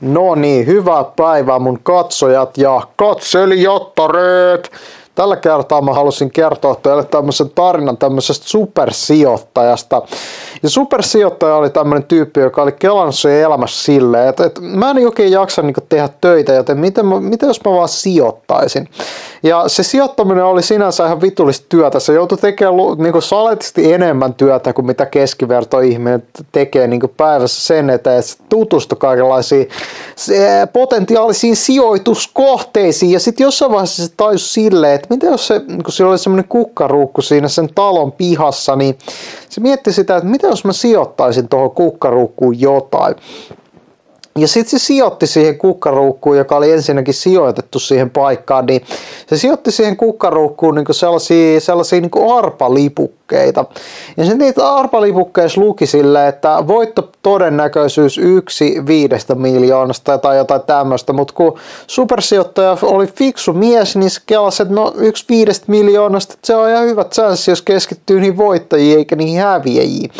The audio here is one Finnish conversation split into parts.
No niin, hyvää päivää mun katsojat ja katselijattareet. Tällä kertaa mä halusin kertoa teille tämmöisen tarinan tämmöisestä supersijoittajasta. Ja supersijoittaja oli tämmöinen tyyppi, joka oli kelannut se elämässä silleen, että, että mä en oikein jaksa niin tehdä töitä, joten miten, miten jos mä vaan sijoittaisin. Ja se sijoittaminen oli sinänsä ihan vitullista työtä. Se joutui tekemään niin kuin saletisti enemmän työtä kuin mitä keskiverto ihminen tekee niin kuin päivässä sen että se tutustui kaikenlaisiin potentiaalisiin sijoituskohteisiin. Ja sitten jossain vaiheessa se tajusi silleen, että mitä jos se, kun sillä oli semmoinen kukkaruukku siinä sen talon pihassa, niin se mietti sitä, että mitä jos mä sijoittaisin tuohon kukkaruukkuun jotain. Ja sitten se sijoitti siihen kukkaruukkuun, joka oli ensinnäkin sijoitettu siihen paikkaan, niin se sijoitti siihen kukkaruukkuun niin sellaisia, sellaisia niin arpalipukkeita. Ja se niitä arpalipukkeissa luki sille, että voitto todennäköisyys yksi viidestä miljoonasta tai jotain tämmöistä, mutta kun supersijoittaja oli fiksu mies, niin se kelasi, että no yksi viidestä miljoonasta, että se on ihan hyvät chanssi, jos keskittyy niihin voittajiin eikä niihin häviäjiin.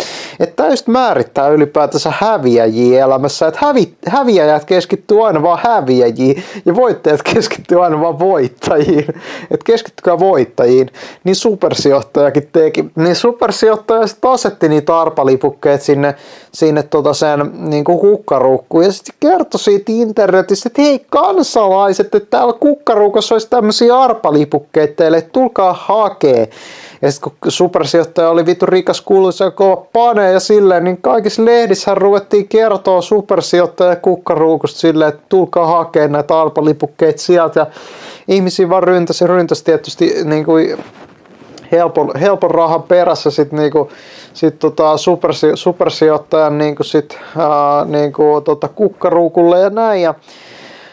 Että täysin määrittää ylipäätänsä häviäjiä elämässä, että hävi, häviäjät keskittyy aina vaan häviäjiin ja voittajat keskittyy aina vaan voittajiin. Että keskittykää voittajiin. Niin supersijoittajakin teki. Niin supersijoittaja sitten asetti niitä arpalipukkeet sinne, sinne tota sen niin kuin kukkaruukkuun ja sitten kertoi siitä internetissä, että hei kansalaiset, että täällä kukkaruukossa olisi tämmöisiä arpalipukkeita teille, tulkaa hakee. Ja sitten kun supersijoittaja oli vittu rikas kuuluisa kova pane ja silleen, niin kaikissa lehdissä ruvettiin kertoa supersijoittaja kukkaruukusta silleen, että tulkaa hakemaan näitä arpalipukkeita sieltä. Ja ihmisiä vaan ryntäsi, ryntäsi tietysti niin kuin helpon, helpon rahan perässä sitten niinku, sit tota supersi, supersijoittajan niinku sit, ää, niinku tota kukkaruukulle ja näin. Ja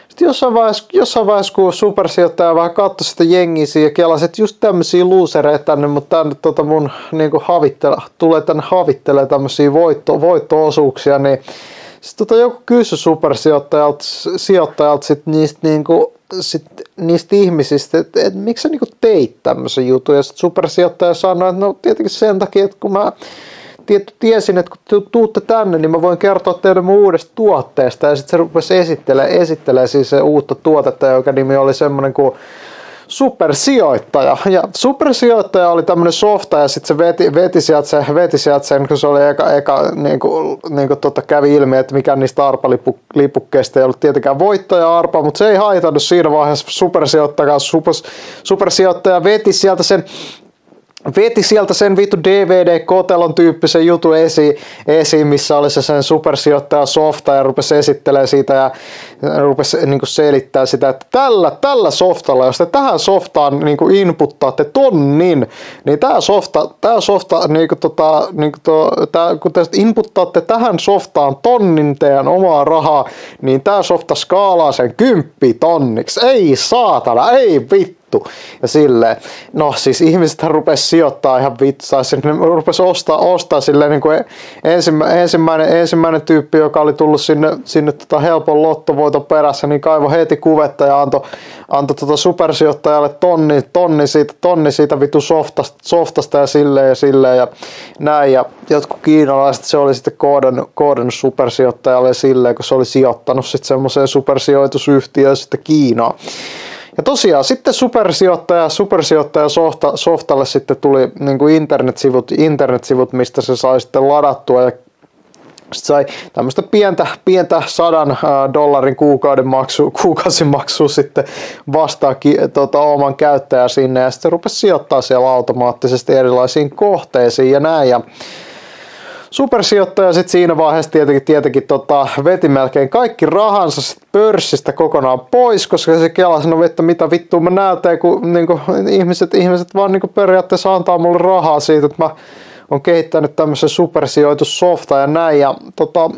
sitten jossain vaiheessa, jossain vaiheessa, kun supersijoittaja vähän katsoi sitä jengiä ja kelasi, että just tämmöisiä luusereita tänne, mutta tänne tota mun niin havittele, tulee tänne havittelemaan tämmöisiä voitto, voitto-osuuksia, niin sitten tota joku kysyi supersijoittajalta sijoittajalta sit niistä, niinku, sit niistä ihmisistä, että et, miksi sä niinku teit tämmöisen jutun. Ja sitten supersijoittaja sanoi, että no tietenkin sen takia, että kun mä tietty tiesin, että kun tuutte tänne, niin mä voin kertoa teille mun uudesta tuotteesta. Ja sitten se rupesi esittelemään, esittelemään siis se uutta tuotetta, joka nimi oli semmoinen kuin supersijoittaja. Ja supersijoittaja oli tämmöinen softa ja sitten se veti, veti, sieltä se, veti sieltä sen, kun se oli eka, eka niin kuin, niin kuin tota, kävi ilmi, että mikä niistä arpalipukkeista ei ollut tietenkään voittaja arpa, mutta se ei haitannut siinä vaiheessa supersijoittaja, super, supersijoittaja veti sieltä sen veti sieltä sen vittu DVD-kotelon tyyppisen jutun esiin, esiin, missä oli se sen supersijoittaja softa ja rupesi esittelemään siitä ja rupesi niin selittää sitä, että tällä, tällä softalla, jos te tähän softaan niin inputtaatte tonnin, niin tämä softa, tämä softa niin kuin, tota, niin kuin to, tää, kun te inputtaatte tähän softaan tonnin teidän omaa rahaa, niin tämä softa skaalaa sen kymppi tonniksi. Ei saatana, ei vittu vittu. Ja silleen, no siis ihmiset rupes sijoittaa ihan vitsaa, ne rupes ostaa, ostaa silleen niin kuin ensimmä, ensimmäinen, ensimmäinen tyyppi, joka oli tullut sinne, sinne tota helpon lottovoiton perässä, niin kaivo heti kuvetta ja antoi anto tota supersijoittajalle tonni, tonni, siitä, tonni siitä vitu softasta, softasta ja silleen ja silleen ja näin. Ja jotkut kiinalaiset se oli sitten koodannut, koodannut supersijoittajalle silleen, kun se oli sijoittanut sitten semmoiseen supersijoitusyhtiöön sitten Kiinaan. Ja tosiaan sitten supersijoittaja, supersijoittaja softa, softalle sitten tuli niin kuin internetsivut, internetsivut, mistä se sai sitten ladattua ja sitten sai tämmöistä pientä, pientä sadan dollarin kuukauden maksu, kuukausimaksua sitten vastaa tota, oman käyttäjä sinne ja sitten rupesi sijoittaa siellä automaattisesti erilaisiin kohteisiin ja näin. Ja supersijoittaja sitten siinä vaiheessa tietenkin, tietenkin tota, veti melkein kaikki rahansa sit pörssistä kokonaan pois, koska se kela sanoi, että mitä vittua mä näytän, kun niin kuin, ihmiset, ihmiset vaan niin kuin periaatteessa antaa mulle rahaa siitä, että mä on kehittänyt tämmöisen supersijoitussofta ja näin. Ja tota,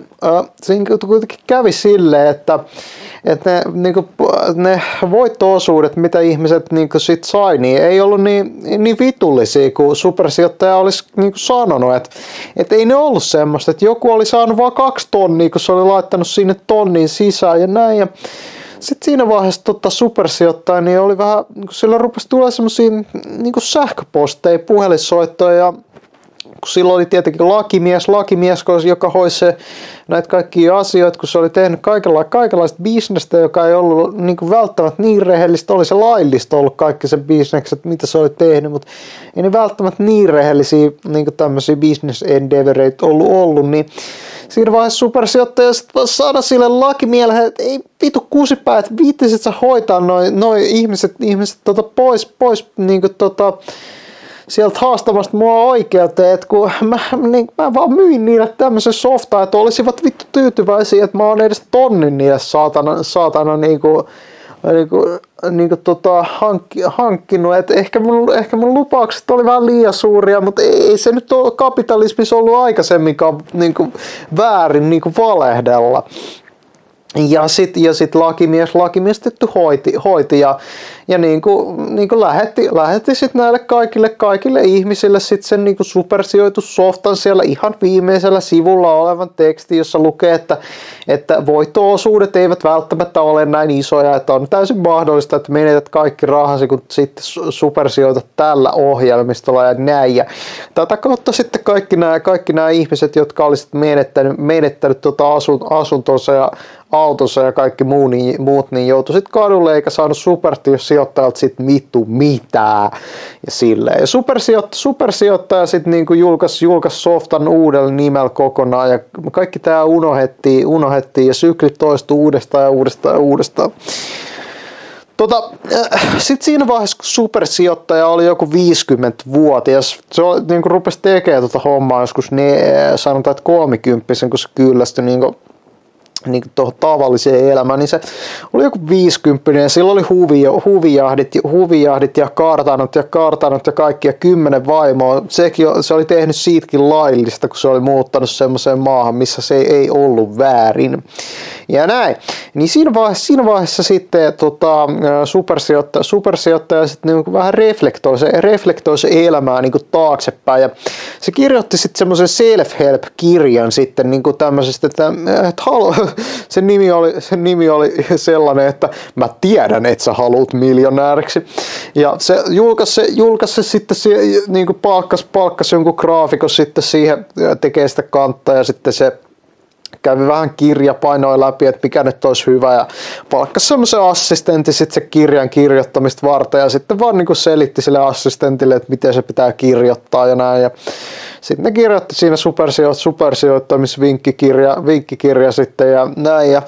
siinä kuitenkin kävi silleen, että, että ne, niin kuin, ne voitto-osuudet, mitä ihmiset niin kuin sit sai, niin ei ollut niin, niin vitullisia kuin supersijoittaja olisi niin kuin sanonut. Että, että ei ne ollut semmoista, että joku oli saanut vain kaksi tonnia, kun se oli laittanut sinne tonnin sisään ja näin. Ja sitten siinä vaiheessa tota supersijoittaja, niin oli vähän, niin sillä rupesi tulla semmoisia niin sähköposteja, puhelinsoittoja ja kun silloin oli tietenkin lakimies, lakimies, joka hoisi näitä kaikkia asioita, kun se oli tehnyt kaikenla, kaikenlaista bisnestä, joka ei ollut niin kuin välttämättä niin rehellistä, oli se laillista ollut kaikki se bisnekset, mitä se oli tehnyt, mutta ei ne välttämättä niin rehellisiä niin kuin tämmöisiä business endeavoreita ollut ollut, niin siinä vaiheessa supersijoittaja sitten saada sille lakimielelle, että ei vitu kuusipää, että viittisit sä hoitaa noin noi ihmiset, ihmiset tota pois, pois niin kuin tota, sieltä haastamasta mua oikeuteen, että kun mä, niin, mä vaan myin niille tämmöisen softaa, että olisivat vittu tyytyväisiä, että mä oon edes tonnin niille saatana, saatana niin kuin, niin kuin, niin kuin tota, hankki, hankkinut. Et ehkä, mun, ehkä mun lupaukset oli vähän liian suuria, mutta ei, ei se nyt ole kapitalismissa ollut aikaisemminkaan niin kuin, väärin niin kuin valehdella. Ja sitten ja sit lakimies, lakimies hoiti, hoiti ja ja niin kuin, niin kuin lähetti, lähetti sitten näille kaikille, kaikille ihmisille sitten sen niin kuin supersijoitussoftan siellä ihan viimeisellä sivulla olevan teksti, jossa lukee, että, että voitto-osuudet eivät välttämättä ole näin isoja, että on täysin mahdollista, että menetät kaikki rahasi, kun sitten supersijoitat tällä ohjelmistolla ja näin. Ja tätä kautta sitten kaikki nämä, kaikki nämä ihmiset, jotka olisivat menettänyt, menettänyt tuota asun, asuntonsa ja autonsa ja kaikki muu, niin, muut, niin joutuisit kadulle eikä saanut supertios sijoittajalta sit vittu mitään. Ja silleen. Ja supersijoittaja, supersijoittaja sitten niinku julkaisi julkais softan uudella nimellä kokonaan ja kaikki tämä unohdettiin, unohdettiin ja syklit toistuu uudestaan ja uudestaan ja uudestaan. Tota, äh, sitten siinä vaiheessa, kun supersijoittaja oli joku 50-vuotias, se oli, niin rupesi tekemään tuota hommaa joskus, niin sanotaan, että 30 kun se kyllästyi niin niin tuohon tavalliseen elämään, niin se oli joku 50 ja sillä oli huvi, huvijahdit, huvijahdit ja kartanot ja kartanot ja kaikkia kymmenen vaimoa. Sekin, se oli tehnyt siitäkin laillista, kun se oli muuttanut semmoiseen maahan, missä se ei ollut väärin. Ja näin. Niin siinä vaiheessa, siinä vaiheessa sitten tota, supersijoittaja, supersijoittaja sitten niin vähän reflektoi se, reflektoi se elämää niin taaksepäin. Ja se kirjoitti sitten semmoisen self-help-kirjan sitten niin tämmöisestä, että, että halu, sen, nimi oli, sen nimi oli sellainen, että mä tiedän, että sä haluat miljonääriksi. Ja se julkaisi, se, julkaisi se sitten, se, niin kuin palkkas, palkkas jonkun graafikon sitten siihen, tekee sitä kantaa ja sitten se kävi vähän kirja, painoi läpi, että mikä nyt olisi hyvä ja palkkasi semmoisen assistentin sitten se kirjan kirjoittamista varten ja sitten vaan niin kuin selitti sille assistentille, että miten se pitää kirjoittaa ja näin. Ja sitten ne kirjoitti siinä supersijoit, supersijoittamisvinkkikirja vinkkikirja sitten ja näin. Ja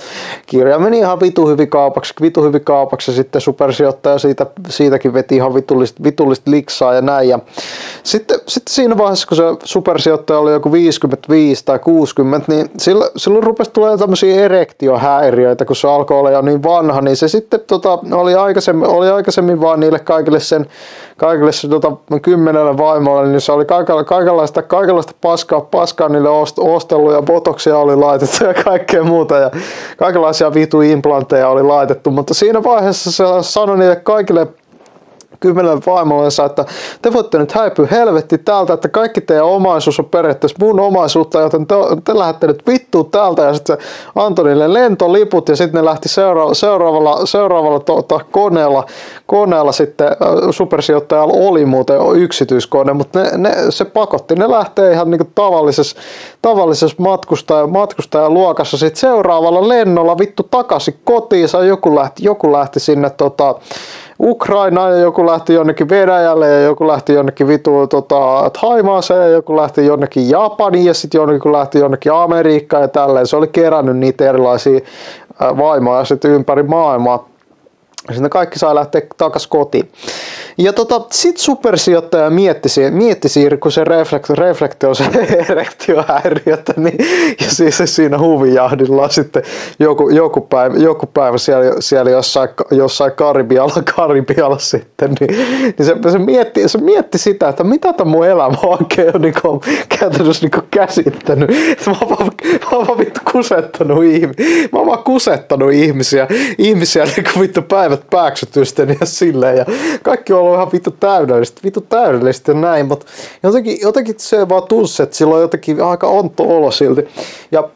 kirja meni ihan vitu hyvin kaupaksi, vitu hyvin kaupaksi ja sitten supersijoittaja siitä, siitäkin veti ihan vitullista, vitullista liksaa ja näin. Ja sitten, sitten siinä vaiheessa, kun se supersijoittaja oli joku 55 tai 60, niin silloin, silloin rupesi tulee tämmöisiä erektiohäiriöitä, kun se alkoi olla jo niin vanha, niin se sitten tota, oli, aikaisemmin, oli aikaisemmin vaan niille kaikille sen kaikille se tota, kymmenelle vaimolle, niin se oli kaikenlaista, kaikenlaista paskaa, paskaa niille ostellut ja botoksia oli laitettu ja kaikkea muuta ja kaikenlaisia vitu implantteja oli laitettu, mutta siinä vaiheessa se sanoi niille kaikille kymmenelle vaimollensa, että te voitte nyt häipyä helvetti täältä, että kaikki teidän omaisuus on periaatteessa mun omaisuutta, joten te, te lähdette nyt vittuun täältä. Ja sitten niille lentoliput ja sitten ne lähti seura- seuraavalla, seuraavalla tuota, koneella, koneella sitten äh, supersijoittajalla oli muuten yksityiskone, mutta ne, ne, se pakotti, ne lähtee ihan niin tavallisessa, tavallisessa matkustaja, matkustajaluokassa sitten seuraavalla lennolla vittu takaisin kotiinsa, joku lähti, joku lähti sinne tota, Ukraina ja joku lähti jonnekin Venäjälle ja joku lähti jonnekin vitu tota, Taimaaseen ja joku lähti jonnekin Japaniin ja sitten joku lähti jonnekin Amerikkaan ja tälleen. Se oli kerännyt niitä erilaisia vaimoja sitten ympäri maailmaa. Sitten kaikki sai lähteä takaisin kotiin. Ja tota, sit supersijoittaja mietti, mietti kun se reflekt, reflektio, se erektiohäiriötä, niin, ja siis se siinä huvijahdilla sitten joku, joku, päivä, joku päivä siellä, siellä jossain, jossain Karibialla, Karibialla sitten, niin, niin se, se, mietti, se mietti sitä, että mitä tämä mun elämä oikein on niin kuin, käytännössä niin kuin käsittänyt. Että mä oon vaan, mä oon vaan vittu kusettanut, ihmisiä, mä oon vaan kusettanut ihmisiä, ihmisiä niin kuin vittu päivät pääksytysten ja silleen, ja kaikki on ollut ihan vittu täydellistä, vittu täydellistä ja näin, mutta jotenkin, jotenkin se vaan tunsi, että sillä on jotenkin aika onto olo silti. Ja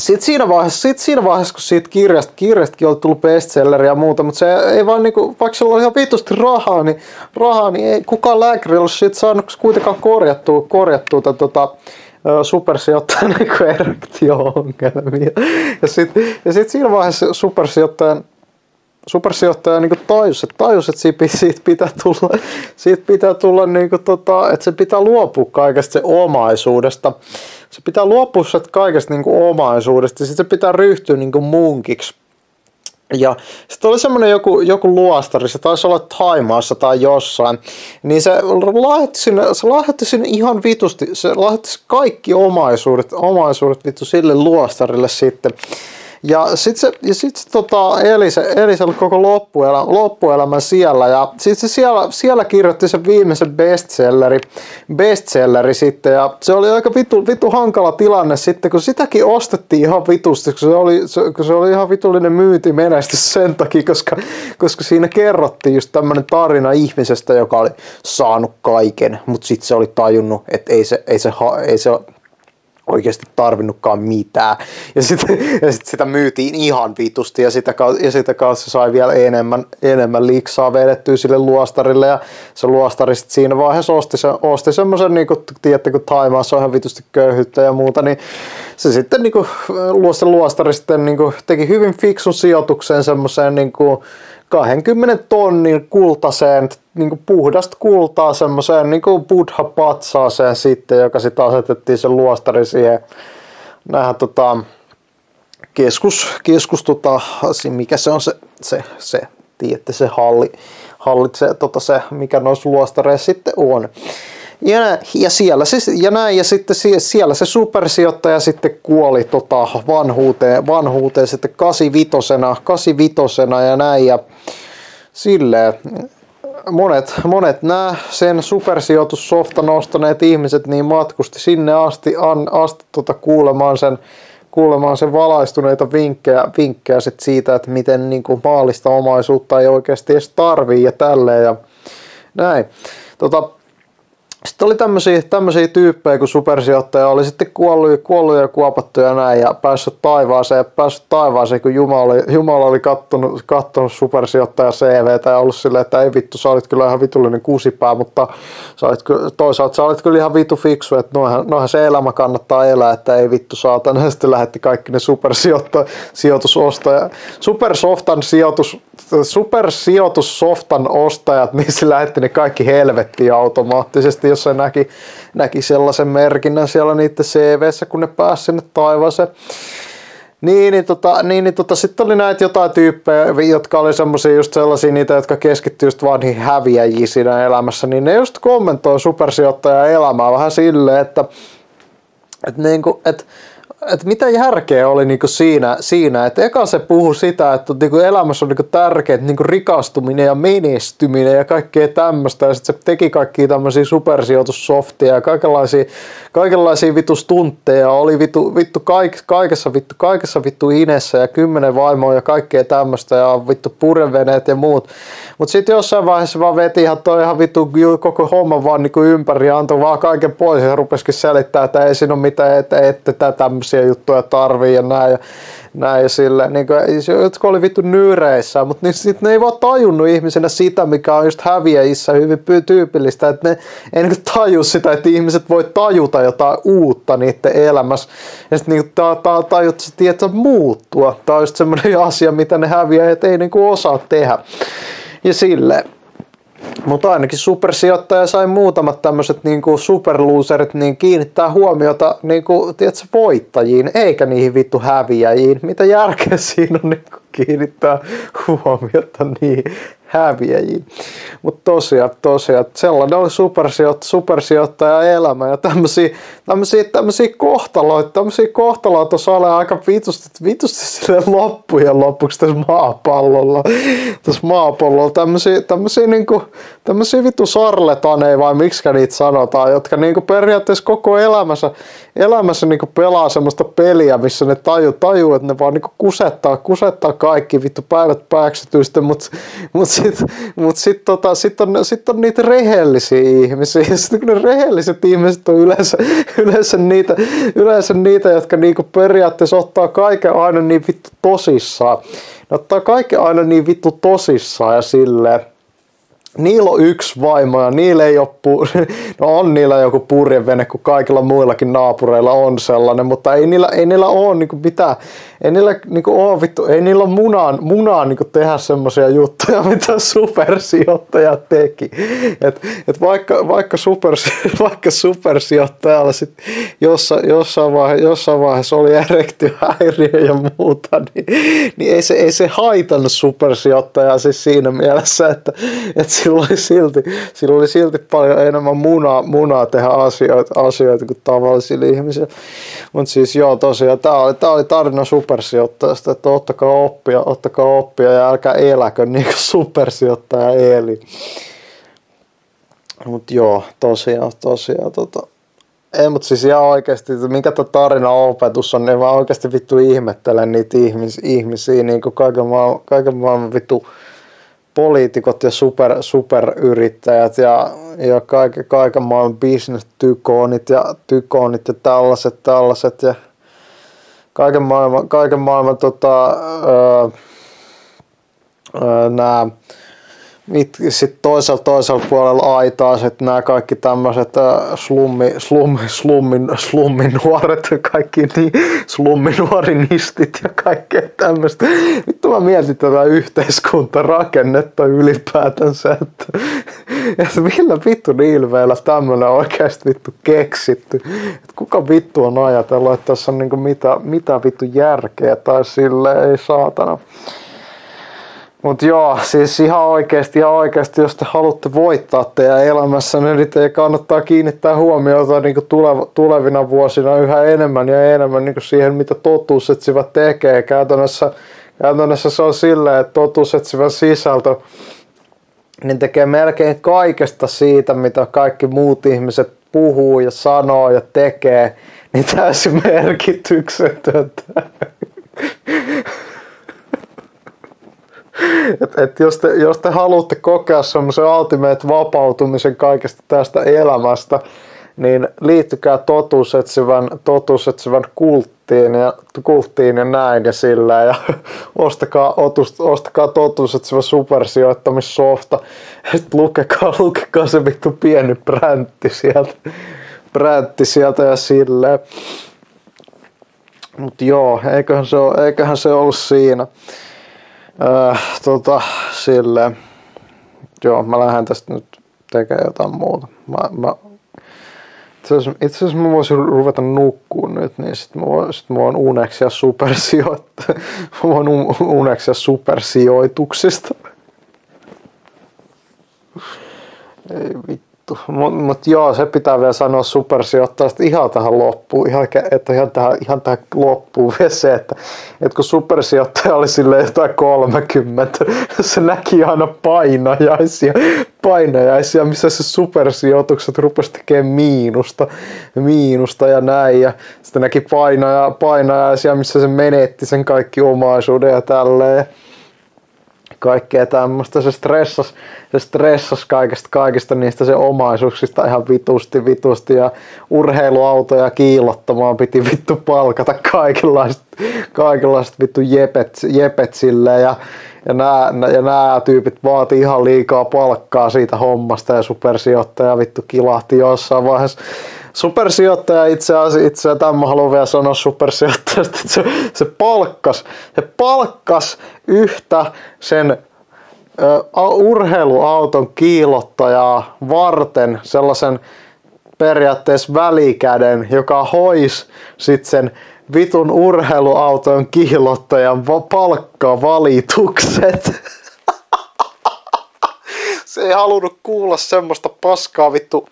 sitten siinä vaiheessa, sit siinä vaiheessa, kun siitä kirjasta, kirjastakin oli tullut bestselleri ja muuta, mutta se ei vaan niinku, vaikka sillä oli ihan vitusti rahaa, niin, rahaa, niin ei kukaan lääkäri ollut siitä saanut kuitenkaan korjattua, korjattua tätä tota, supersijoittajan niin erektio-ongelmia. Ja sitten ja sit siinä vaiheessa supersijoittajan supersijoittaja niin tajusi, että, tajus, että siitä, siitä pitää tulla, siitä pitää tulla niin kuin, tota, että se pitää luopua kaikesta se omaisuudesta. Se pitää luopua kaikesta niin kuin omaisuudesta ja sitten se pitää ryhtyä niin kuin munkiksi. Ja sitten oli semmoinen joku, joku luostari, se taisi olla Taimaassa tai jossain, niin se lähetti sinne, se lähetti sinne ihan vitusti, se lähetti kaikki omaisuudet, omaisuudet vittu sille luostarille sitten. Ja sitten se, ja sit se tota, eli, se, eli se koko loppuelä, loppuelämän siellä. Ja sitten se siellä, siellä kirjoitti sen viimeisen bestselleri, bestselleri sitten. Ja se oli aika vitu, vitu hankala tilanne sitten, kun sitäkin ostettiin ihan vitusti, kun se oli, se, kun se oli ihan vitullinen menestys sen takia, koska, koska siinä kerrottiin just tämmöinen tarina ihmisestä, joka oli saanut kaiken, mutta sitten se oli tajunnut, että ei se, ei se, ei se oikeasti tarvinnutkaan mitään. Ja sitten ja sit sitä myytiin ihan vitusti ja sitä, ja sitä kautta se sai vielä enemmän, enemmän liksaa vedettyä sille luostarille ja se luostari sitten siinä vaiheessa osti, se, osti semmoisen, niin kuin tiedätte, kun Taimaassa on ihan vitusti köyhyyttä ja muuta, niin se sitten niin kuin, se luostari sitten niin kuin, teki hyvin fiksun sijoituksen semmoiseen niin kuin, 20 tonnin kultaseen, niin kuin puhdasta kultaa semmoiseen niin kuin buddha-patsaaseen sitten, joka sitten asetettiin sen luostari siihen nähdään tota, keskus, keskus tota, mikä se on se, se, se tiedätte, se halli, hallitsee tota se, mikä noissa luostareissa sitten on. Ja, ja, siellä se, ja näin, ja sitten siellä se supersijoittaja sitten kuoli tota vanhuuteen, vanhuuteen sitten 85 85 ja näin, ja silleen monet, monet nämä sen supersijoitussoftan ostaneet ihmiset niin matkusti sinne asti, an, asti tota kuulemaan sen kuulemaan sen valaistuneita vinkkejä, vinkkejä sit siitä, että miten niin kuin maallista omaisuutta ei oikeasti edes tarvii ja tälleen ja näin. Tota, sitten oli tämmöisiä, tämmöisiä tyyppejä, kun supersijoittaja oli sitten kuollut, kuollut ja kuopattu ja näin ja päässyt taivaaseen ja päässyt taivaaseen, kun Jumala oli, Jumala oli kattonut, kattonut supersijoittaja CVtä ja ollut silleen, että ei vittu, sä olit kyllä ihan vitullinen kusipää, mutta sä olit, toisaalta sä olit kyllä ihan vitu fiksu, että noihän, noihän se elämä kannattaa elää, että ei vittu saatana. Ja sitten lähetti kaikki ne supersijoitusostajat, Supersoftan sijoitus, supersijoitussoftan ostajat, niin se lähetti ne kaikki helvettiin automaattisesti, jos se näki, näki sellaisen merkinnän siellä niiden CVssä, kun ne pääsi sinne taivaaseen. Niin, niin, tota, niin, niin tota, sitten oli näitä jotain tyyppejä, jotka oli semmoisia just sellaisia niitä, jotka keskittyy just vaan niihin häviäjiin siinä elämässä, niin ne just kommentoi supersijoittajan elämää vähän silleen, että, että, niin kuin, että että mitä järkeä oli niinku siinä, siinä, että eka se puhu sitä, että niinku elämässä on niinku tärkeää niinku rikastuminen ja menestyminen ja kaikkea tämmöistä, ja sitten se teki kaikkia tämmöisiä supersijoitussoftia ja kaikenlaisia, kaikenlaisia vitu stuntteja, oli vittu, vittu kaik, kaikessa vittu, kaikessa vittu inessä ja kymmenen vaimoa ja kaikkea tämmöistä ja vittu purjeveneet ja muut. Mutta sitten jossain vaiheessa vaan veti ihan toi ihan vittu koko homma vaan niinku ympäri ja antoi vaan kaiken pois ja rupesikin selittää, että ei siinä ole mitään, että ette tämmöisiä juttuja tarvii ja näin. Ja, näin ja sille, niin kuin, jotka oli vittu nyyreissä, mutta niin sit ne ei vaan tajunnut ihmisenä sitä, mikä on just häviäjissä hyvin tyypillistä, että ne ei niin taju sitä, että ihmiset voi tajuta jotain uutta niiden elämässä, ja sitten niin ta, ta, tajut se tietää muuttua. Tämä on just semmoinen asia, mitä ne häviäjät ei niin osaa tehdä. Ja silleen. Mutta ainakin supersijoittaja sai muutamat tämmöiset niinku superloserit niin kiinnittää huomiota niinku, tiedätkö, voittajiin, eikä niihin vittu häviäjiin. Mitä järkeä siinä on niinku kiinnittää huomiota niihin häviäjiin. Mutta tosiaan, tosiaan, sellainen oli supersijoittaja, supersijoittaja elämä ja tämmöisiä, tämmöisiä, tämmöisiä kohtaloita, tämmöisiä kohtaloita ole aika vitusti, vitusti sille loppujen lopuksi tässä maapallolla. Tässä maapallolla tämmöisiä, tämmöisiä, niinku, tämmöisiä vittu sarletaneja vai miksi niitä sanotaan, jotka niinku periaatteessa koko elämänsä, elämässä niinku pelaa semmoista peliä, missä ne taju, taju että ne vaan niinku kusettaa, kusettaa kaikki vittu päivät pääksytystä, mutta mut sitten mut sit, tota, sit on, sit on niitä rehellisiä ihmisiä. Ja sitten kun ne rehelliset ihmiset on yleensä, yleensä, niitä, yleensä niitä, jotka niinku periaatteessa ottaa kaiken aina niin vittu tosissaan. Ne ottaa kaiken aina niin vittu tosissaan ja silleen Niillä on yksi vaimo ja niillä ei ole, pu- no on niillä joku purjevene, kun kaikilla muillakin naapureilla on sellainen, mutta ei niillä, ei niillä ole niinku mitään, ei niillä niinku ole vittu, ei niillä ole munaan, munaan niinku tehdä semmoisia juttuja, mitä supersijoittaja teki. Et, et vaikka, vaikka, super, vaikka supersijoittajalla sit jossain, jossain, vaihe, jossain vaiheessa oli erektiohäiriö ja muuta, niin, niin ei, se, ei se haitannut supersijoittajaa siis siinä mielessä, että, että sillä oli silti, sillä oli silti paljon enemmän munaa, munaa tehdä asioita, asioita kuin tavallisilla ihmisillä. Mutta siis joo, tosiaan, tämä oli, tää oli tarina supersijoittajasta, että ottakaa oppia, ottakaa oppia ja älkää eläkö niin kuin supersijoittaja eli. Mutta joo, tosiaan, tosiaan, tota, ei, mutta siis ihan oikeasti, mikä tämä tarina opetus on, niin mä oikeasti vittu ihmettelen niitä ihmis, ihmisiä, niin kuin kaiken maailman, kaiken maailman vittu poliitikot ja super, superyrittäjät ja, ja kaiken, kaiken maailman bisnestykoonit ja tykoonit ja tällaiset, tällaiset ja kaiken maailman, kaiken maailman tota, öö, öö, nämä sitten toisella, toisella puolella aitaa sitten nämä kaikki tämmöiset slummi, slummi, slummin, slummin nuoret, kaikki niin, slumminuorinistit ja kaikkea tämmöistä. Vittu mä mietin tätä yhteiskuntarakennetta ylipäätänsä, että, että millä vittu ilveellä tämmöinen oikeasti vittu keksitty. Että kuka vittu on ajatellut, että tässä on niinku mitä, mitä vittu järkeä tai sille ei saatana. Mutta joo, siis ihan oikeasti, ihan oikeasti, jos te haluatte voittaa teidän elämässä, niin teidän kannattaa kiinnittää huomiota niin tulevina vuosina yhä enemmän ja enemmän niin siihen, mitä totuusetsivät tekee. Käytännössä, käytännössä se on silleen, että totuusetsivän sisältö niin tekee melkein kaikesta siitä, mitä kaikki muut ihmiset puhuu ja sanoo ja tekee, niin täysin merkityksetöntä. Et, et jos, te, jos te haluatte kokea semmoisen ultimate vapautumisen kaikesta tästä elämästä, niin liittykää totuusetsivän, totuusetsivän kulttiin ja, kulttiin ja näin ja sillä ja ostakaa, otus, ostakaa totuusetsivä supersijoittamissofta. Sitten lukekaa, lukekaa se vittu pieni präntti sieltä, präntti sieltä ja silleen. Mutta joo, eiköhän se, ole, eiköhän se ollut siinä. Äh, tota, sille, joo, mä lähden tästä nyt tekemään jotain muuta. Mä, mä, itse asiassa mä voisin ruveta nukkuun nyt, niin sit mä, sit mä voin uneksia supersijoit- mä uneksia supersijoituksista. Ei vittu juttu. Mutta mut joo, se pitää vielä sanoa supersijoittajasta ihan tähän loppuun, ihan, että ihan tähän, ihan tähän loppuun vielä se, että, että kun supersijoittaja oli sille jotain 30, se näki aina painajaisia, painajaisia, missä se supersijoitukset rupesi tekemään miinusta, miinusta ja näin, ja sitten näki painaja, painajaisia, missä se menetti sen kaikki omaisuuden ja tälleen kaikkea tämmöistä. Se stressas, se stressas kaikista, kaikista niistä se omaisuuksista ihan vitusti vitusti. Ja urheiluautoja kiilottamaan piti vittu palkata kaikenlaiset, kaikenlaiset vittu jepet, jepet silleen ja ja nämä, ja nämä tyypit vaati ihan liikaa palkkaa siitä hommasta ja supersijoittaja vittu kilahti jossain vaiheessa supersijoittaja itse asiassa, itse tämä haluan vielä sanoa supersijoittajasta, että se, se palkkas, se palkkas yhtä sen ö, urheiluauton kiilottajaa varten sellaisen periaatteessa välikäden, joka hois sitten sen vitun urheiluauton kiilottajan palkkavalitukset. se ei halunnut kuulla semmoista paskaa vittu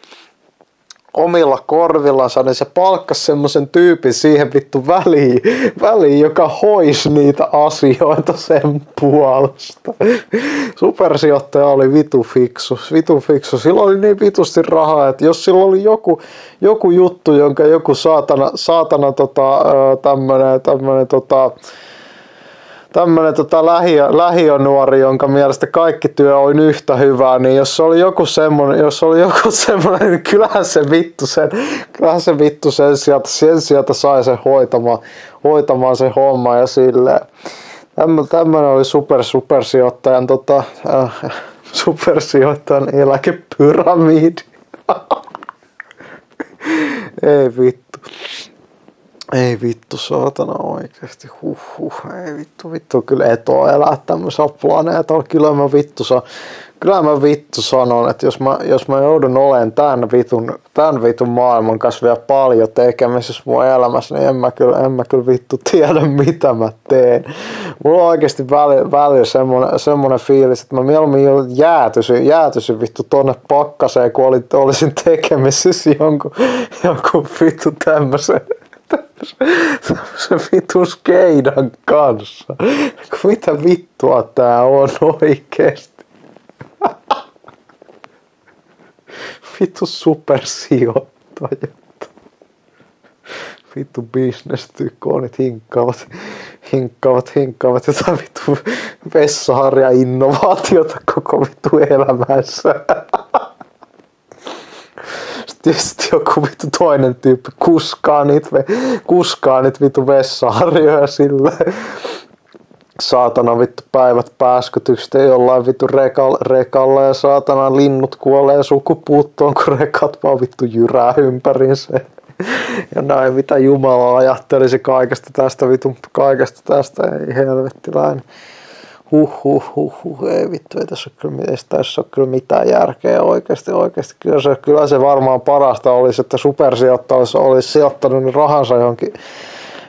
omilla korvillansa, niin se palkkasi semmoisen tyypin siihen vittu väliin, väliin, joka hois niitä asioita sen puolesta. Supersijoittaja oli vitu fiksu, vitu fiksu. Sillä oli niin vitusti rahaa, että jos sillä oli joku, joku juttu, jonka joku saatana, saatana tota, tämmönen, tämmönen, tota, tämmönen tota lähiö, lähiönuori, jonka mielestä kaikki työ on yhtä hyvää, niin jos oli joku semmonen, jos oli joku semmonen, niin kyllähän se vittu sen, kyllähän se vittu sen sieltä, sen sieltä sai sen hoitamaan, hoitamaan se homma ja silleen. Tämmönen oli super supersijoittajan tota, äh, supersijoittajan eläkepyramidi. Ei vittu. Ei vittu, saatana oikeesti. Huh. Ei vittu, vittu. Kyllä et oo elää tämmöisellä planeetalla. Kyllä mä vittu saan kyllä mä vittu sanon, että jos mä, jos mä joudun olemaan tämän vitun, tämän vitun maailman kanssa vielä paljon tekemisissä mun elämässä, niin en mä kyllä, en mä kyllä vittu tiedä mitä mä teen. Mulla on oikeasti välillä väli semmonen, semmonen fiilis, että mä mieluummin jäätyisin, jäätyisin vittu tonne pakkaseen, kun olin, olisin tekemisissä jonkun, jonkun vittu tämmöisen se vittu skeidan kanssa. Mitä vittua tää on oikeesti? Vittu supersijoittajat. Vittu bisnestykkoonit hinkkaavat, hinkkaavat, hinkkaavat jotain vittu vessaharja innovaatiota koko vittu elämässä. Sitten joku vittu toinen tyyppi kuskaa niitä, kuskaa niitä vittu vessaharjoja silleen saatana vittu päivät pääskytykset jollain vittu rekalla, rekalla ja saatana linnut kuolee sukupuuttoon, kun rekat vaan vittu jyrää ympäriinsä. Ja näin, mitä Jumala ajattelisi kaikesta tästä vittu, kaikesta tästä, ei helvettiläinen. Huh, huh, huh, huh, ei vittu, ei tässä, ole kyllä, ei tässä ole kyllä mitään järkeä oikeasti, oikeasti. Kyllä se, kyllä se varmaan parasta olisi, että supersijoittaja olisi, olisi sijoittanut rahansa johonkin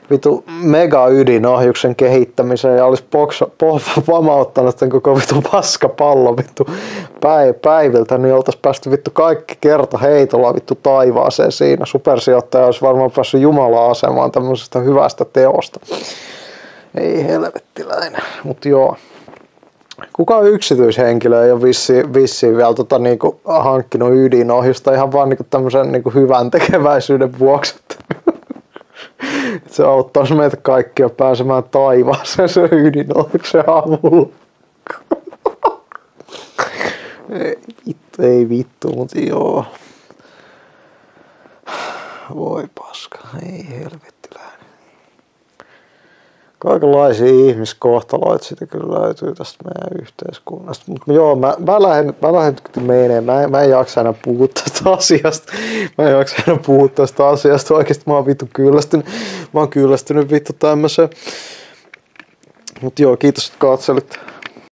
vitu mega ydinohjuksen kehittämiseen ja olisi pamauttanut sen koko vitu paskapallo vittu päiviltä, niin oltaisiin päästy vittu kaikki kerta heitolla vittu taivaaseen siinä. Supersijoittaja olisi varmaan päässyt Jumala-asemaan tämmöisestä hyvästä teosta. Ei helvettiläinen, mutta joo. Kuka yksityishenkilö ei ole vissiin, vissiin vielä tota, niinku, hankkinut ydinohjusta ihan vaan niinku, tämmöisen niinku, hyvän tekeväisyyden vuoksi. se auttaisi meitä kaikkia pääsemään taivaaseen se ydinolluksen avulla. ei vittu, ei vittu, mutta joo. Voi paska, ei helvettiläinen. Kaikenlaisia ihmiskohtaloita sitä kyllä löytyy tästä meidän yhteiskunnasta. Mutta joo, mä, mä lähden, mä lähden menee. Mä, mä en jaksa enää puhua tästä asiasta. Mä en jaksa enää puhua tästä asiasta. Oikeasti mä oon vittu kyllästynyt. Mä oon kyllästynyt vittu tämmöiseen. Mutta joo, kiitos, että katselit.